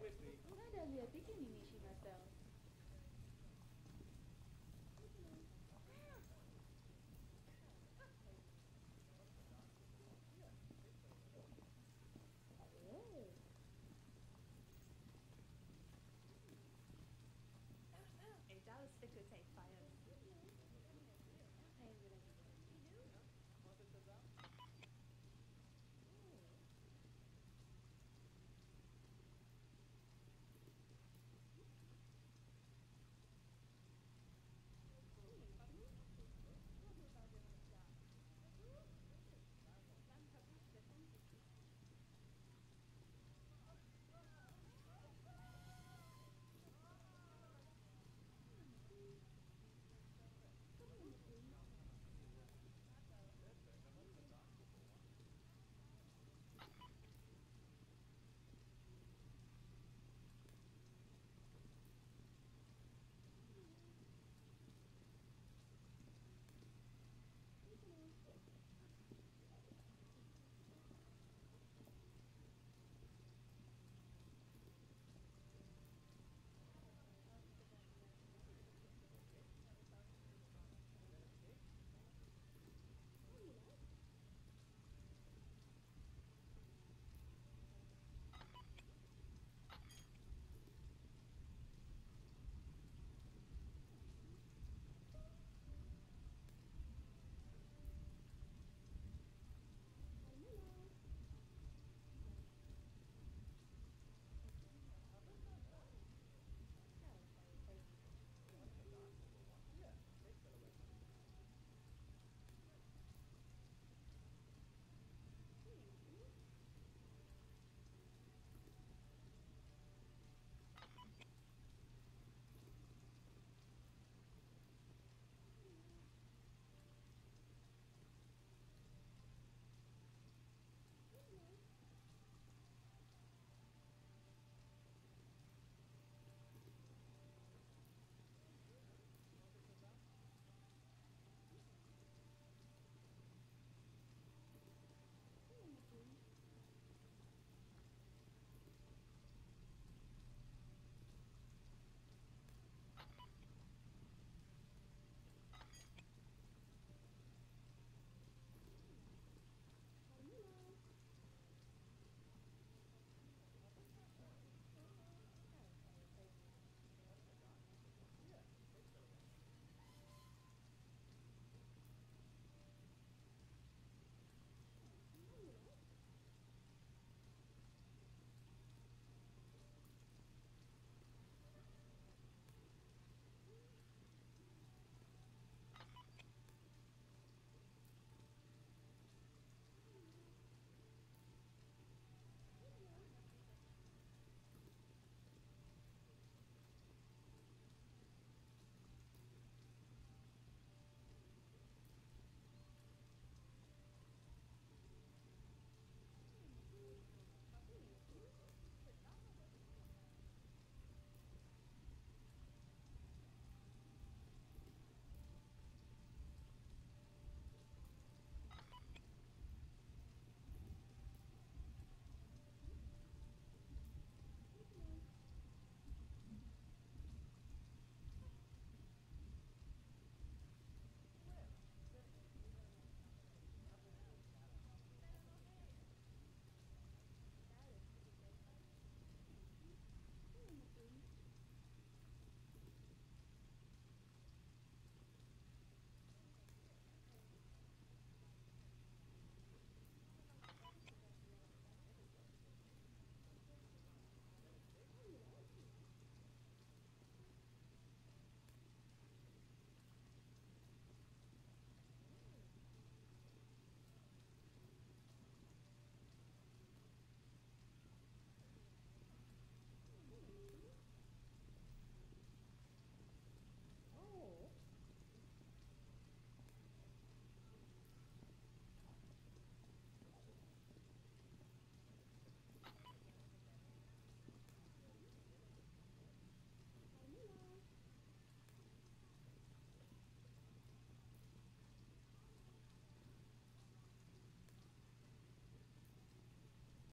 with me. Well, I don't hear speaking myself.